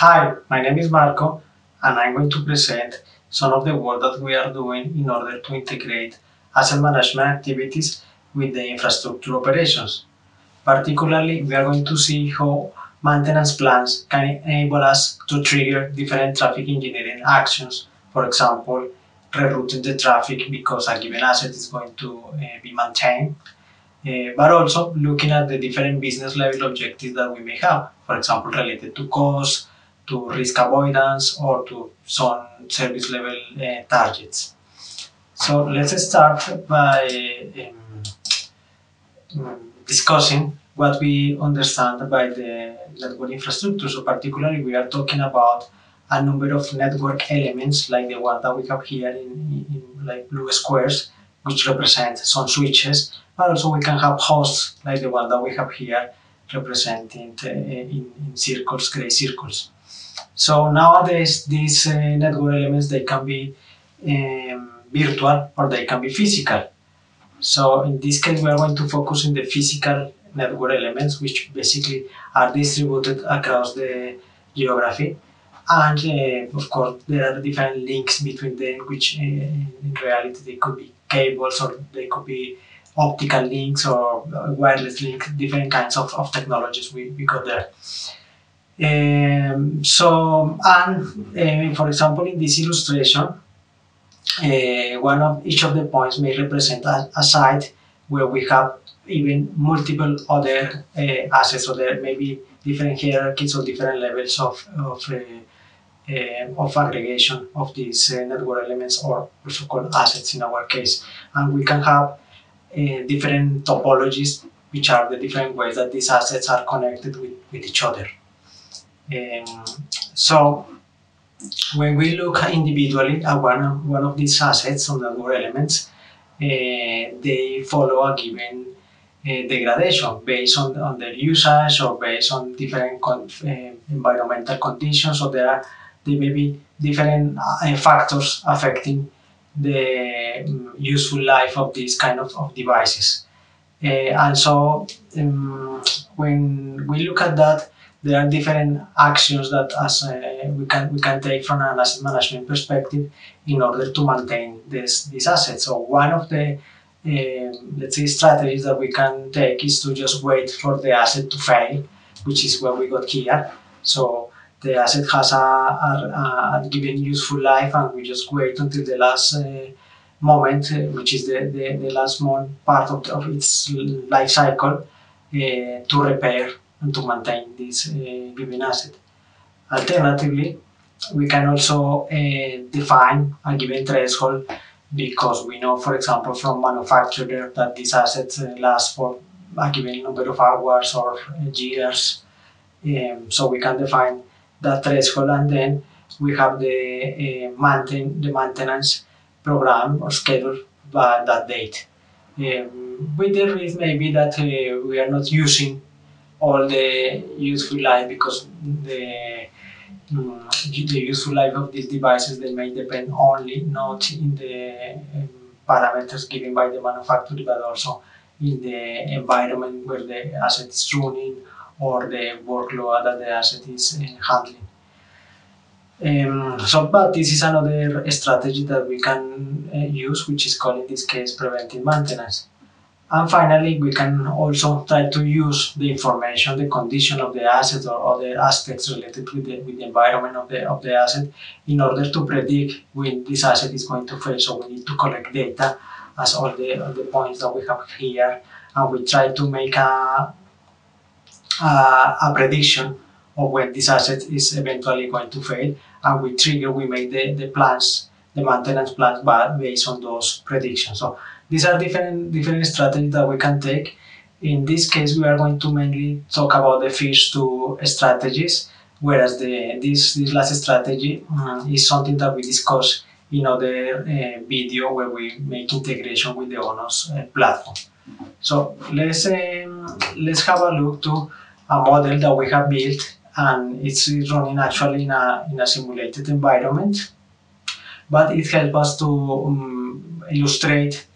Hi, my name is Marco and I'm going to present some of the work that we are doing in order to integrate asset management activities with the infrastructure operations. Particularly, we are going to see how maintenance plans can enable us to trigger different traffic engineering actions. For example, rerouting the traffic because a given asset is going to uh, be maintained. Uh, but also looking at the different business level objectives that we may have, for example, related to cost, to risk avoidance, or to some service level uh, targets. So let's start by um, discussing what we understand by the network infrastructure. So particularly we are talking about a number of network elements like the one that we have here in, in like blue squares, which represent some switches, but also we can have hosts like the one that we have here representing uh, in, in, circles, gray circles. So nowadays these uh, network elements, they can be um, virtual or they can be physical. So in this case, we are going to focus on the physical network elements, which basically are distributed across the geography. And uh, of course, there are different links between them, which uh, in reality they could be cables or they could be optical links or wireless links, different kinds of, of technologies we, we got there. Um, so, and for example, in this illustration, uh, one of each of the points may represent a, a site where we have even multiple other uh, assets, so there may be different hierarchies or different levels of, of, uh, of aggregation of these network elements or also called assets in our case. And we can have different topologies, which are the different ways that these assets are connected with, with each other. Um, so when we look individually at one of, one of these assets or network elements, uh, they follow a given uh, degradation based on, on their usage or based on different con uh, environmental conditions. So there are there may be different uh, factors affecting the um, useful life of these kind of, of devices. Uh, and so um, when we look at that, there are different actions that as uh, we can we can take from an asset management perspective in order to maintain this these assets. So one of the um, let's say strategies that we can take is to just wait for the asset to fail, which is what we got here. So the asset has a, a, a given useful life, and we just wait until the last uh, moment, uh, which is the, the, the last part of, the, of its life cycle, uh, to repair and to maintain this uh, given asset. Alternatively, we can also uh, define a given threshold because we know, for example, from manufacturer that these assets uh, last for a given number of hours or years. Um, so we can define that threshold and then we have the uh, maintain the maintenance program or schedule by that date. Um, with the risk maybe that uh, we are not using all the useful life because the the useful life of these devices they may depend only not in the um, parameters given by the manufacturer but also in the environment where the asset is running or the workload that the asset is uh, handling. Um, so, but this is another strategy that we can uh, use, which is called in this case preventive maintenance. And finally, we can also try to use the information, the condition of the asset or other aspects related with the, with the environment of the, of the asset in order to predict when this asset is going to fail. So we need to collect data as all the, all the points that we have here and we try to make a, a, a prediction of when this asset is eventually going to fail and we trigger, we make the, the plans, the maintenance plans based on those predictions. So these are different, different strategies that we can take. In this case, we are going to mainly talk about the first two strategies, whereas the, this, this last strategy um, is something that we discuss in other uh, video where we make integration with the ONOS uh, platform. So let's, um, let's have a look to a model that we have built and it's running actually in a, in a simulated environment, but it helps us to um, illustrate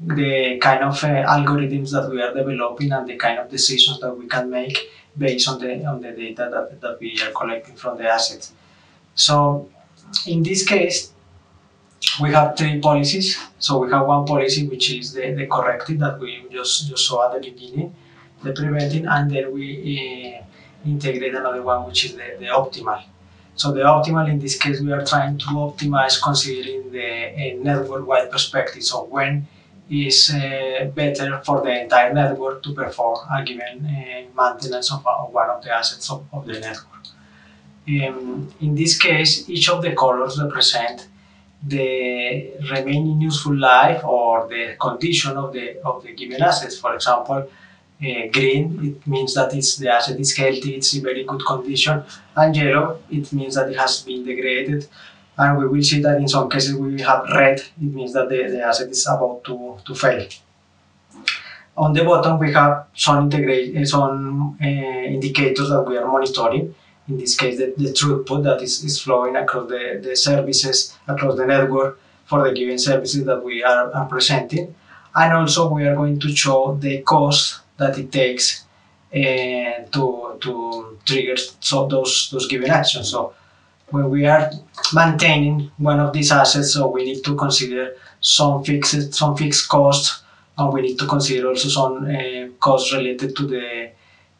the kind of uh, algorithms that we are developing and the kind of decisions that we can make based on the on the data that, that we are collecting from the assets. So in this case, we have three policies. So we have one policy which is the, the corrective that we just, just saw at the beginning, the preventing, and then we uh, integrate another one which is the, the optimal. So the optimal in this case we are trying to optimize considering the uh, network-wide perspective. So when is uh, better for the entire network to perform a given uh, maintenance of, of, one of the assets of, of the network. Um, in this case, each of the colors represent the remaining useful life or the condition of the of the given assets. For example, uh, green it means that it's, the asset is healthy, it's in very good condition, and yellow it means that it has been degraded. And we will see that in some cases we have red, it means that the, the asset is about to, to fail. On the bottom we have some, integrate, some uh, indicators that we are monitoring in this case the, the throughput that is, is flowing across the, the services, across the network for the given services that we are, are presenting. And also we are going to show the cost that it takes uh, to, to trigger so those, those given actions. So when we are maintaining one of these assets, so we need to consider some fixed, some fixed costs and we need to consider also some uh, costs related to the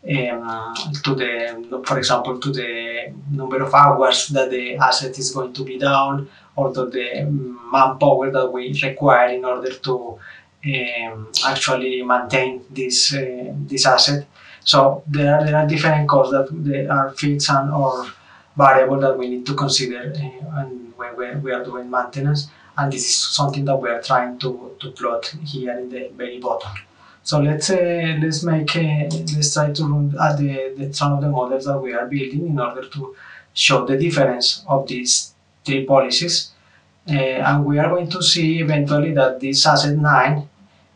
um, to the, for example, to the number of hours that the asset is going to be down or to the manpower that we require in order to um, actually maintain this uh, this asset. So there are, there are different costs that they are fixed and or variable that we need to consider uh, and when we, we are doing maintenance. And this is something that we are trying to, to plot here in the very bottom. So let's uh, let's make uh, let's try to run at the, the some of the models that we are building in order to show the difference of these three policies. Uh, and we are going to see eventually that this asset 9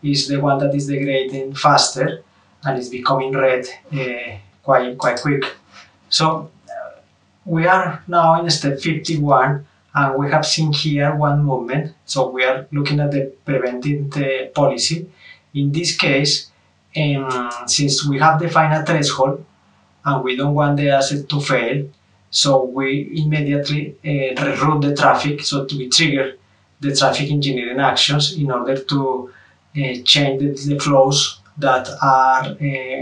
is the one that is degrading faster and is becoming red uh, quite quite quick. So uh, we are now in step 51 and we have seen here one movement. So we are looking at the preventing the policy in this case, um, since we have defined a threshold and we don't want the asset to fail, so we immediately uh, reroute the traffic, so we trigger the traffic engineering actions in order to change the, flows that are uh,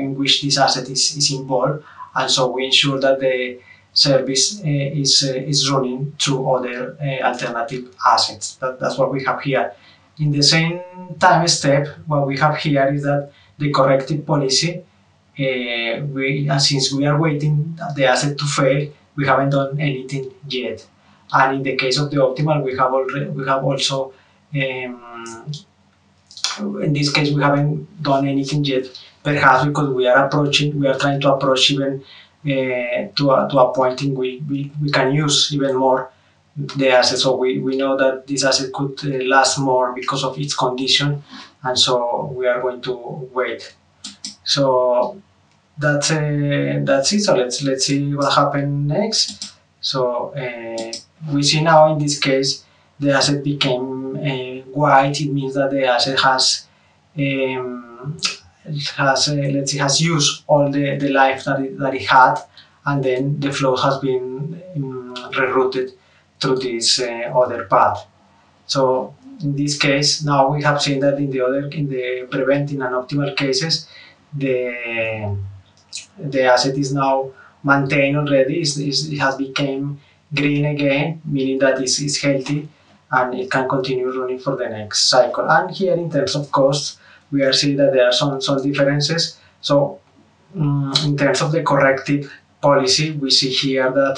in which this asset is, is involved, and so we ensure that the service uh, is, uh, is running through other uh, alternative assets. That, that's what we have here. In the same time step, what we have here is that the corrective policy, uh, we, since we are waiting the asset to fail, we haven't done anything yet. And in the case of the optimal, we have already, we have also, um, in this case, we haven't done anything yet, perhaps because we are approaching, we are trying to approach even uh, to, a, to a point in which we, we can use even more the asset. So we, we know that this asset could uh, last more because of its condition, and so we are going to wait. So that's uh, that's it. So let's let's see what happens next. So uh, we see now in this case the asset became uh, white. It means that the asset has um, has uh, let's say has used all the, the life that it, that it had, and then the flow has been um, rerouted through this uh, other path. So in this case, now we have seen that in the other, in the preventing and optimal cases, the the asset is now maintained already. It's, it's, it has become green again, meaning that it's, it's healthy and it can continue running for the next cycle. And here, in terms of costs, we are seeing that there are some some differences. So um, in terms of the corrective policy, we see here that.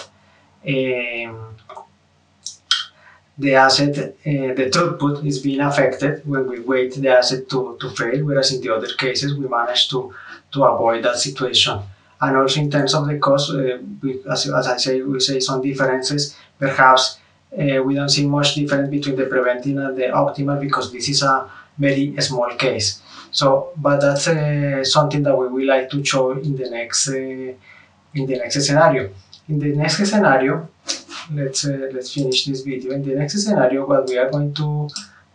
Um, the asset, uh, the throughput is being affected when we wait the asset to, to fail, whereas in the other cases we manage to, to avoid that situation. And also in terms of the cost, uh, we, as, as I say, we say some differences. Perhaps uh, we don't see much difference between the preventing and the optimal because this is a very small case. So, but that's uh, something that we would like to show in the next uh, in the next scenario. In the next scenario, let's let's finish this video. In the next scenario, what we are going to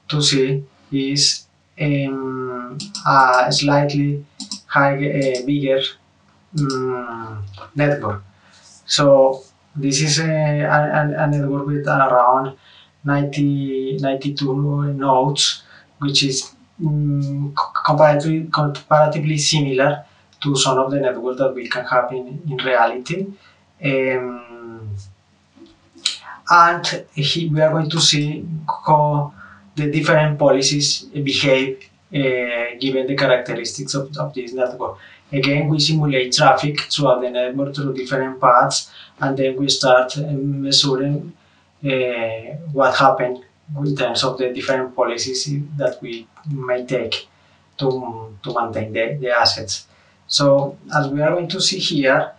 to see is um, a slightly high, bigger um, network. So this is a, a, a network with around 90, 92 nodes, which is um, comparatively, comparatively similar to some of the networks that we can have in, in reality. Um, and he, we are going to see how the different policies behave uh, given the characteristics of, of this network. Again, we simulate traffic throughout the network through different paths, and then we start measuring uh, what happened in terms of the different policies that we may take to, to maintain the, the assets. So as we are going to see here,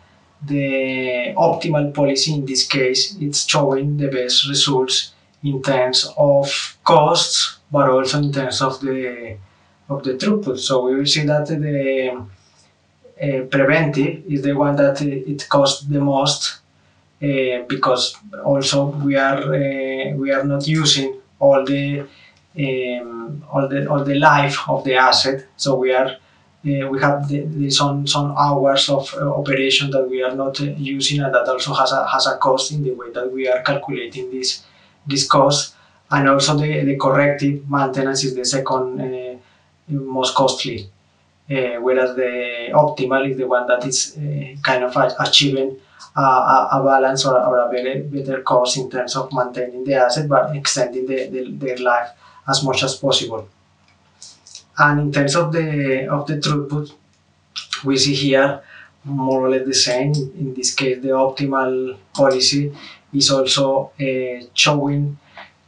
the optimal policy in this case it's showing the best results in terms of costs, but also in terms of the of the throughput. So we will see that the uh, preventive is the one that it costs the most uh, because also we are uh, we are not using all the um, all the all the life of the asset. So we are uh, we have the, the some some hours of uh, operation that we are not uh, using, and that also has a has a cost in the way that we are calculating this this cost. And also the, the corrective maintenance is the second most costly. Uh, whereas the optimal is the one that is uh, kind of achieving a, a, balance or, or, a better, better cost in terms of maintaining the asset but extending the, the, their life as much as possible. And in terms of the of the throughput, we see here more or less the same. In this case, the optimal policy is also uh, showing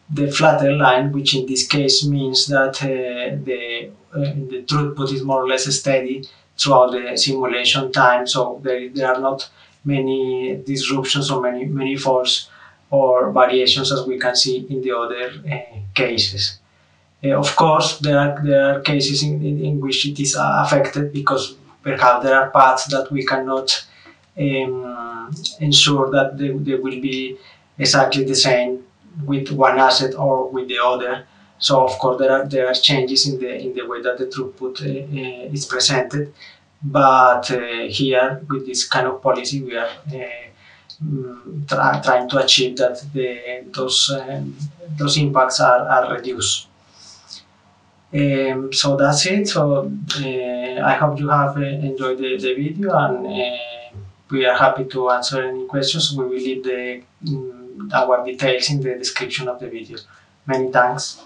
the flatter line, which in this case means that uh, the, uh, the throughput is more or less steady throughout the simulation time. So there, there are not many disruptions or many, many faults or variations as we can see in the other uh, cases. Uh, of course, there are, there are cases in, in, in, which it is affected because perhaps there are paths that we cannot um, ensure that they, they will be exactly the same with one asset or with the other. So of course there are there are changes in the in the way that the throughput uh, is presented, but uh, here with this kind of policy we are mm, try, trying to achieve that the those those impacts are, are reduced. Um, so that's it. So I hope you have enjoyed the, the video and we are happy to answer any questions. We will leave the um, our details in the description of the video. Many thanks.